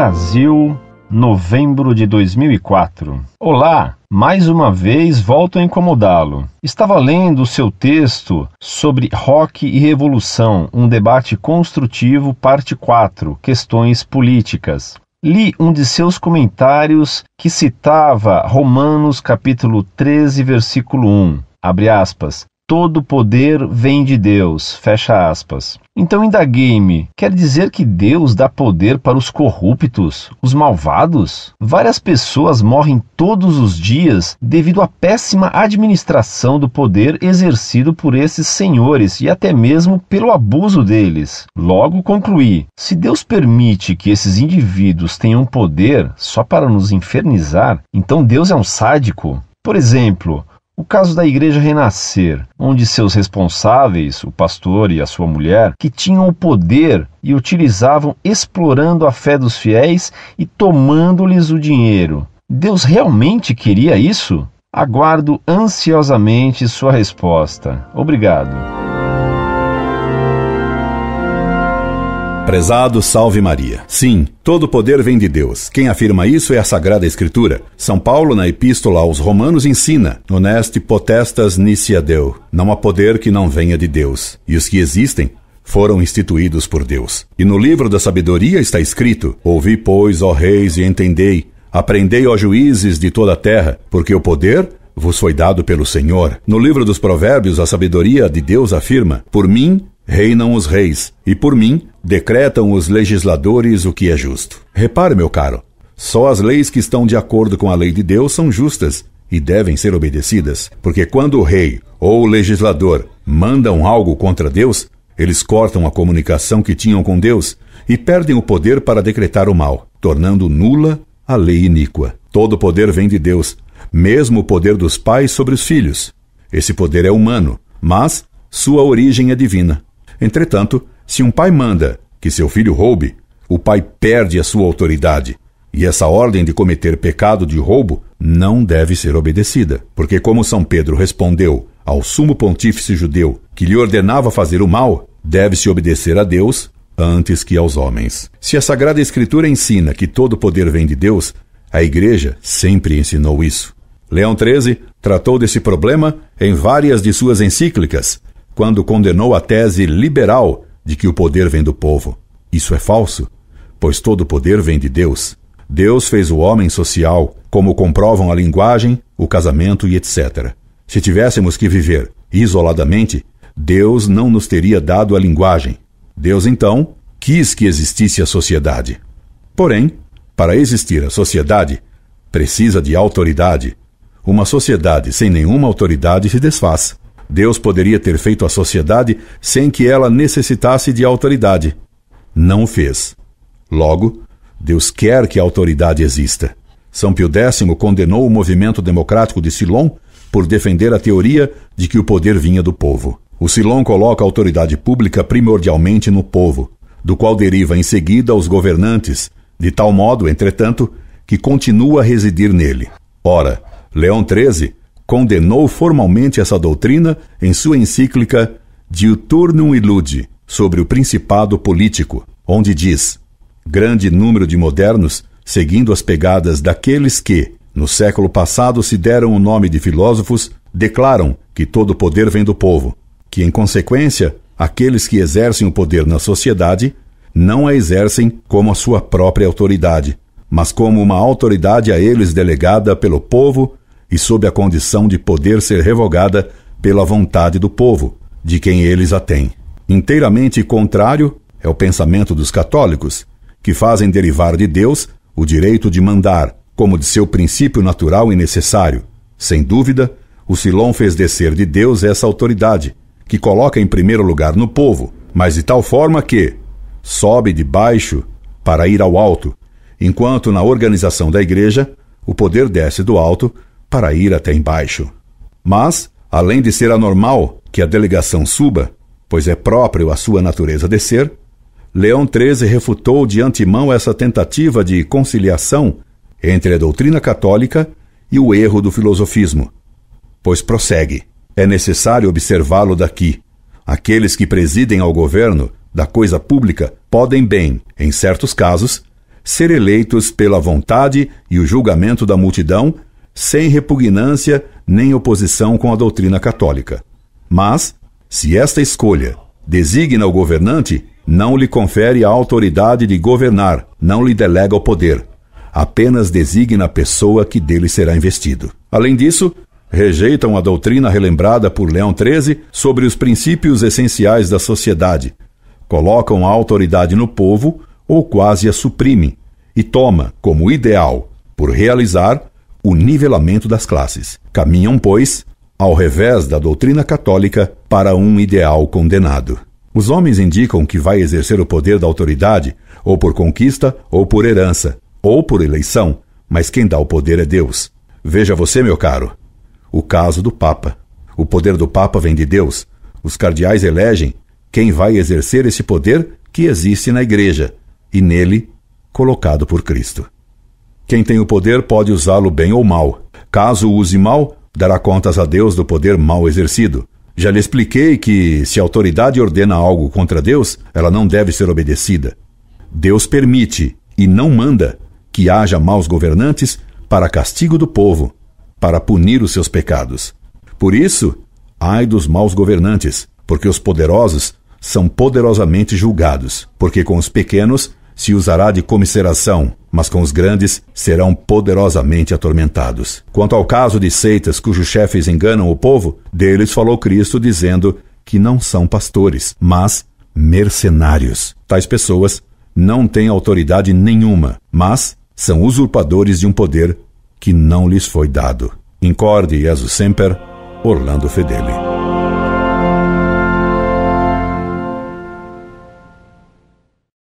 Brasil, novembro de 2004. Olá, mais uma vez volto a incomodá-lo. Estava lendo o seu texto sobre rock e revolução, um debate construtivo, parte 4, questões políticas. Li um de seus comentários que citava Romanos capítulo 13, versículo 1. Abre aspas. Todo poder vem de Deus. Fecha aspas. Então indaguei-me, quer dizer que Deus dá poder para os corruptos, os malvados? Várias pessoas morrem todos os dias devido à péssima administração do poder exercido por esses senhores e até mesmo pelo abuso deles. Logo concluí: se Deus permite que esses indivíduos tenham poder só para nos infernizar, então Deus é um sádico? Por exemplo, o caso da Igreja Renascer, onde seus responsáveis, o pastor e a sua mulher, que tinham o poder e utilizavam explorando a fé dos fiéis e tomando-lhes o dinheiro. Deus realmente queria isso? Aguardo ansiosamente sua resposta. Obrigado. Prezado Salve Maria. Sim, todo poder vem de Deus. Quem afirma isso é a Sagrada Escritura. São Paulo, na Epístola aos Romanos, ensina: Honeste potestas nicia Deu. Não há poder que não venha de Deus. E os que existem foram instituídos por Deus. E no livro da sabedoria está escrito: Ouvi, pois, ó reis, e entendei. Aprendei, ó juízes de toda a terra, porque o poder vos foi dado pelo Senhor. No livro dos Provérbios, a sabedoria de Deus afirma: Por mim reinam os reis, e por mim decretam os legisladores o que é justo. Repare, meu caro, só as leis que estão de acordo com a lei de Deus são justas e devem ser obedecidas, porque quando o rei ou o legislador mandam algo contra Deus, eles cortam a comunicação que tinham com Deus e perdem o poder para decretar o mal, tornando nula a lei iníqua. Todo poder vem de Deus, mesmo o poder dos pais sobre os filhos. Esse poder é humano, mas sua origem é divina. Entretanto, se um pai manda que seu filho roube, o pai perde a sua autoridade. E essa ordem de cometer pecado de roubo não deve ser obedecida, porque, como São Pedro respondeu ao sumo pontífice judeu que lhe ordenava fazer o mal, deve-se obedecer a Deus antes que aos homens. Se a Sagrada Escritura ensina que todo poder vem de Deus, a Igreja sempre ensinou isso. Leão XIII tratou desse problema em várias de suas encíclicas, quando condenou a tese liberal de que o poder vem do povo. Isso é falso, pois todo poder vem de Deus. Deus fez o homem social, como comprovam a linguagem, o casamento e etc. Se tivéssemos que viver isoladamente, Deus não nos teria dado a linguagem. Deus, então, quis que existisse a sociedade. Porém, para existir a sociedade, precisa de autoridade. Uma sociedade sem nenhuma autoridade se desfaz. Deus poderia ter feito a sociedade sem que ela necessitasse de autoridade. Não fez. Logo, Deus quer que a autoridade exista. São Pio X condenou o movimento democrático de Silon por defender a teoria de que o poder vinha do povo. O Silon coloca a autoridade pública primordialmente no povo, do qual deriva em seguida os governantes, de tal modo, entretanto, que continua a residir nele. Ora, Leão XIII condenou formalmente essa doutrina em sua encíclica Diuturnum Illude sobre o principado político, onde diz: grande número de modernos, seguindo as pegadas daqueles que, no século passado, se deram o nome de filósofos, declaram que todo poder vem do povo, que, em consequência, aqueles que exercem o poder na sociedade não a exercem como a sua própria autoridade, mas como uma autoridade a eles delegada pelo povo e sob a condição de poder ser revogada pela vontade do povo, de quem eles a têm. Inteiramente contrário é o pensamento dos católicos, que fazem derivar de Deus o direito de mandar, como de seu princípio natural e necessário. Sem dúvida, o Silon fez descer de Deus essa autoridade, que coloca em primeiro lugar no povo, mas de tal forma que sobe de baixo para ir ao alto, enquanto na organização da igreja o poder desce do alto para ir até embaixo. Mas, além de ser anormal que a delegação suba, pois é próprio à sua natureza descer, Leão XIII refutou de antemão essa tentativa de conciliação entre a doutrina católica e o erro do filosofismo. Pois prossegue: é necessário observá-lo daqui. Aqueles que presidem ao governo da coisa pública podem bem, em certos casos, ser eleitos pela vontade e o julgamento da multidão, sem repugnância nem oposição com a doutrina católica. Mas, se esta escolha designa o governante, não lhe confere a autoridade de governar, não lhe delega o poder. Apenas designa a pessoa que dele será investido. Além disso, rejeitam a doutrina relembrada por Leão XIII sobre os princípios essenciais da sociedade, colocam a autoridade no povo ou quase a suprimem, e toma como ideal, por realizar, o nivelamento das classes. Caminham, pois, ao revés da doutrina católica, para um ideal condenado. Os homens indicam que vai exercer o poder da autoridade, ou por conquista, ou por herança, ou por eleição, mas quem dá o poder é Deus. Veja você, meu caro, o caso do Papa. O poder do Papa vem de Deus. Os cardeais elegem quem vai exercer esse poder que existe na Igreja e nele colocado por Cristo. Quem tem o poder pode usá-lo bem ou mal. Caso use mal, dará contas a Deus do poder mal exercido. Já lhe expliquei que, se a autoridade ordena algo contra Deus, ela não deve ser obedecida. Deus permite e não manda que haja maus governantes para castigo do povo, para punir os seus pecados. Por isso, ai dos maus governantes, porque os poderosos são poderosamente julgados, porque com os pequenos se usará de comisseração, mas com os grandes serão poderosamente atormentados. Quanto ao caso de seitas cujos chefes enganam o povo, deles falou Cristo dizendo que não são pastores, mas mercenários. Tais pessoas não têm autoridade nenhuma, mas são usurpadores de um poder que não lhes foi dado. Incorde Jesus Semper, Orlando Fedeli.